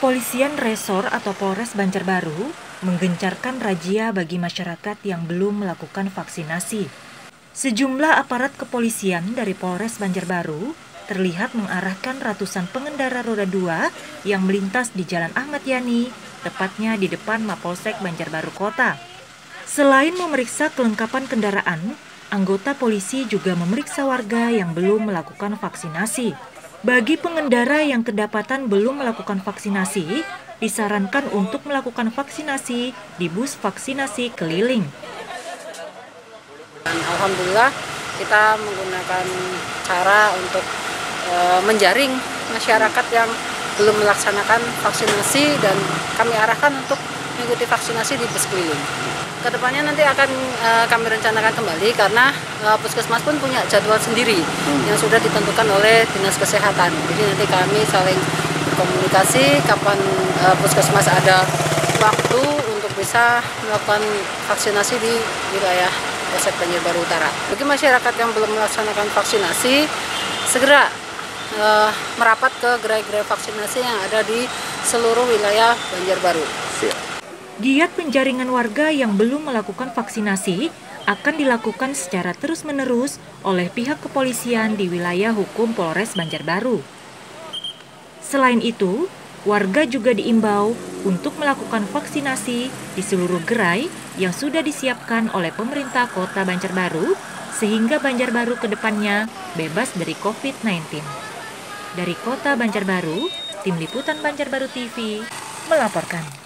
Kepolisian Resor atau Polres Banjarbaru menggencarkan razia bagi masyarakat yang belum melakukan vaksinasi. Sejumlah aparat kepolisian dari Polres Banjarbaru terlihat mengarahkan ratusan pengendara roda dua yang melintas di Jalan Ahmad Yani, tepatnya di depan Mapolsek Banjarbaru Kota. Selain memeriksa kelengkapan kendaraan, anggota polisi juga memeriksa warga yang belum melakukan vaksinasi. Bagi pengendara yang kedapatan belum melakukan vaksinasi, disarankan untuk melakukan vaksinasi di bus vaksinasi keliling. Alhamdulillah kita menggunakan cara untuk e, menjaring masyarakat yang belum melaksanakan vaksinasi dan kami arahkan untuk mengikuti vaksinasi di bus keliling. Ke depannya nanti akan uh, kami rencanakan kembali karena uh, puskesmas pun punya jadwal sendiri hmm. yang sudah ditentukan oleh dinas kesehatan. Jadi nanti kami saling berkomunikasi kapan uh, puskesmas ada waktu untuk bisa melakukan vaksinasi di wilayah Polsek Banjarbaru Utara. Bagi masyarakat yang belum melaksanakan vaksinasi, segera uh, merapat ke gerai-gerai vaksinasi yang ada di seluruh wilayah Banjarbaru. Siap. Giat penjaringan warga yang belum melakukan vaksinasi akan dilakukan secara terus-menerus oleh pihak kepolisian di wilayah hukum Polres Banjarbaru. Selain itu, warga juga diimbau untuk melakukan vaksinasi di seluruh gerai yang sudah disiapkan oleh pemerintah kota Banjarbaru sehingga Banjarbaru ke depannya bebas dari COVID-19. Dari kota Banjarbaru, Tim Liputan Banjarbaru TV melaporkan.